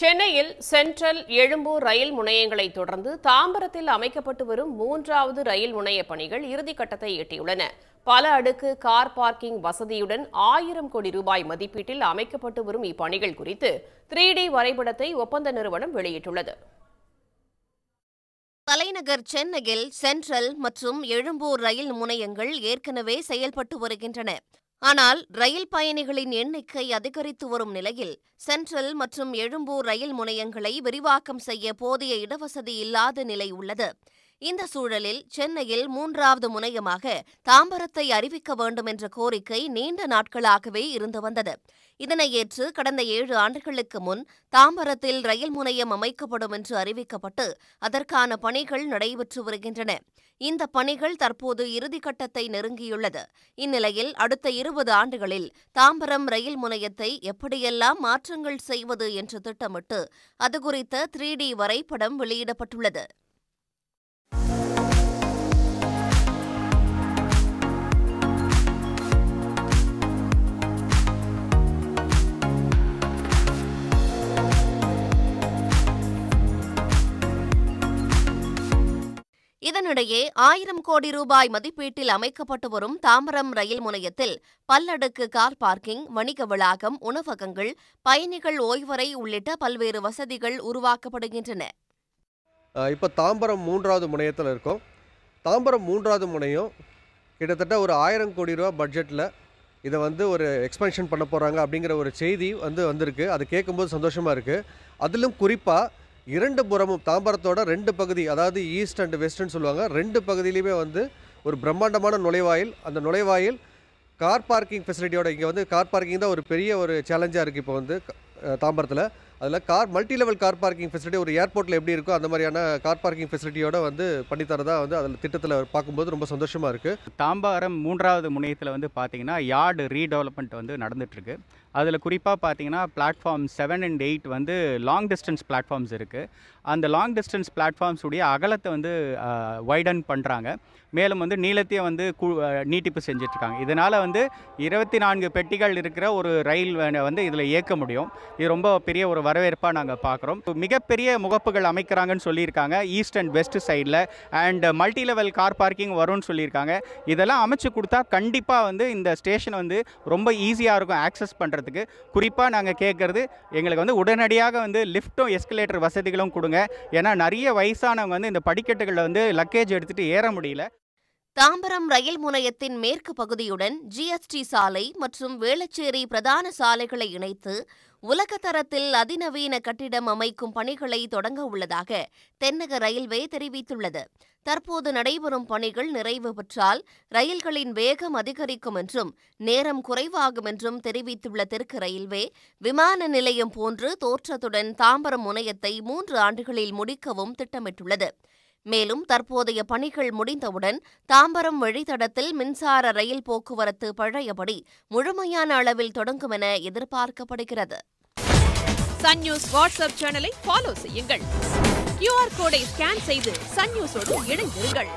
சென்னையில் சென்ட்ரல் எழும்பூர் ரயில் முனையங்களை தொடர்ந்து தாம்பரத்தில் அமைக்கப்பட்டு வரும் மூன்றாவது ரயில் முனைய பணிகள் இறுதிக்கட்டத்தை எட்டியுள்ளன. பல அடுக்கு கார் பார்க்கிங் வசதியுடன் ஆயிரம் கோடி ரூபாய் மதிப்பீட்டில் அமைக்கப்பட்டு வரும் இப்பணிகள் குறித்து த்ரீ டி வரைபடத்தை ஒப்பந்த நிறுவனம் வெளியிட்டுள்ளது. தலைநகர் சென்னையில் சென்ட்ரல் மற்றும் எழும்பூர் ரயில் முனையங்கள் ஏற்கனவே செயல்பட்டு வருகின்றன. ஆனால் ரயில் பயணிகளின் எண்ணிக்கை அதிகரித்து வரும் நிலையில் சென்ட்ரல் மற்றும் எழும்பூர் ரயில் முனையங்களை விரிவாக்கம் செய்ய போதிய இடவசதி இல்லாத நிலை உள்ளது. இந்த சூழலில் சென்னையில் மூன்றாவது முனையமாக தாம்பரத்தை அறிவிக்க வேண்டும் என்ற கோரிக்கை நீண்ட நாட்களாகவே இருந்து வந்தது. இதனை ஏற்று கடந்த ஏழு ஆண்டுகளுக்கு முன் தாம்பரத்தில் ரயில் முனையம் அமைக்கப்படும் என்று அறிவிக்கப்பட்டு அதற்கான பணிகள் நடைபெற்று வருகின்றன. இந்த பணிகள் தற்போது இறுதிக்கட்டத்தை நெருங்கியுள்ளது. இந்நிலையில் அடுத்த இருபது ஆண்டுகளில் தாம்பரம் ரயில் முனையத்தை எப்படியெல்லாம் மாற்றங்கள் செய்வது என்று திட்டமிட்டு அது குறித்த த்ரீ டி வரைபடம் வெளியிடப்பட்டுள்ளது. இதனிடையே ஆயிரம் கோடி ரூபாய் மதிப்பீட்டில் அமைக்கப்பட்டு வரும் தாம்பரம் ரயில் முனையத்தில் பல்லடுக்கு கார் பார்க்கிங் வணிக வளாகம் உணவகங்கள் பயணிகள் ஓய்வறை உள்ளிட்ட பல்வேறு வசதிகள் உருவாக்கப்படுகின்றன. இப்போ தாம்பரம் மூன்றாவது முனையத்தில் இருக்கோம். தாம்பரம் மூன்றாவது முனையம் கிட்டத்தட்ட ஒரு ஆயிரம் கோடி ரூபா பட்ஜெட்டில் இதை வந்து ஒரு எக்ஸ்பென்ஷன் பண்ண போகிறாங்க அப்படிங்கிற ஒரு செய்தி வந்து வந்திருக்கு. அது கேட்கும்போது சந்தோஷமாக இருக்குது அதிலும் குறிப்பாக இரண்டு புறமும் தாம்பரத்தோட ரெண்டு பகுதி அதாவது ஈஸ்ட் அண்ட் வெஸ்ட்னு சொல்லுவாங்க ரெண்டு பகுதியிலையுமே வந்து ஒரு பிரம்மாண்டமான நுழைவாயில். அந்த நுழைவாயில் கார் பார்க்கிங் ஃபெசிலிட்டியோட இங்கே வந்து கார் பார்க்கிங் தான் ஒரு பெரிய ஒரு சேலஞ்சாக இருக்குது இப்போ வந்து தாம்பரத்தில். அதில் car multi level car parking facility ஒரு ஏர்போர்ட்டில் எப்படி இருக்கோ அந்த மாதிரியான கார் பார்க்கிங் ஃபெசிலிட்டியோட வந்து பண்ணித்தரதா வந்து அதில் திட்டத்தில் பார்க்கும்போது ரொம்ப சந்தோஷமாக இருக்குது தாம்பாரம் மூன்றாவது முனையத்தில் வந்து பார்த்தீங்கன்னா யார்டு ரீடெவலப்மெண்ட் வந்து நடந்துட்டுருக்கு. அதில் குறிப்பாக பார்த்தீங்கன்னா பிளாட்ஃபார்ம் செவன் அண்ட் எயிட் வந்து லாங் டிஸ்டன்ஸ் பிளாட்ஃபார்ம்ஸ் இருக்குது அந்த லாங் டிஸ்டன்ஸ் பிளாட்ஃபார்ம்ஸ் உடைய அகலத்தை வந்து வைடன் பண்ணுறாங்க மேலும் வந்து நீளத்தையும் வந்து நீட்டிப்பு செஞ்சிட்ருக்காங்க. இதனால் வந்து இருபத்தி நான்கு பெட்டிகள் இருக்கிற ஒரு ரயில் வந்து இதில் இயக்க முடியும். இது ரொம்ப பெரிய ஒரு வரவேற்பாக நாங்கள் பார்க்குறோம் மிகப்பெரிய முகப்புகள் அமைக்கிறாங்கன்னு சொல்லியிருக்காங்க. ஈஸ்ட் அண்ட் வெஸ்ட் சைடில். And multi level car parking வரும்னு சொல்லியிருக்காங்க. இதெல்லாம் அமைச்சு கொடுத்தா கண்டிப்பாக வந்து இந்த ஸ்டேஷன் வந்து ரொம்ப ஈஸியாக இருக்கும் ஆக்சஸ் பண்ணுறதுக்கு குறிப்பாக நாங்கள் கேட்குறது எங்களுக்கு வந்து உடனடியாக வந்து லிஃப்ட்டும் எஸ்கலேட்டர் வசதிகளும் கொடுங்க. ஏன்னா நிறைய வயசானவங்க வந்து இந்த படிக்கட்டுகளில் வந்து லக்கேஜ் எடுத்துகிட்டு ஏற முடியல. தாம்பரம் ரயில் முனையத்தின் மேற்கு பகுதியுடன் ஜிஎஸ்டி சாலை மற்றும் வேளச்சேரி பிரதான சாலைகளை இணைத்து உலகத்தரத்தில் அதிநவீன கட்டிடம் அமைக்கும் பணிகளை தொடங்க உள்ளதாக தென்னக ரயில்வே தெரிவித்துள்ளது. தற்போது நடைபெறும் பணிகள் நிறைவு பெற்றால் ரயில்களின் வேகம் அதிகரிக்கும் என்றும் நேரம் குறைவாகும் என்றும் தெரிவித்துள்ள தெற்கு ரயில்வே விமான நிலையம் போன்று தோற்றத்துடன் தாம்பரம் முனையத்தை மூன்று ஆண்டுகளில் முடிக்கவும் திட்டமிட்டுள்ளது. மேலும் தற்போதைய பணிகள் முடிந்தவுடன் தாம்பரம் வழித்தடத்தில் மின்சார ரயில் போக்குவரத்து பழையபடி முழுமையான அளவில் தொடங்கும் என எதிர்பார்க்கப்படுகிறது. சன் நியூஸ் வாட்ஸ்அப் சேனலை ஃபாலோ செய்யுங்கள். கியூஆர் கோடை ஸ்கேன் செய்து சன் நியூஸோடு இணைந்திருங்கள்.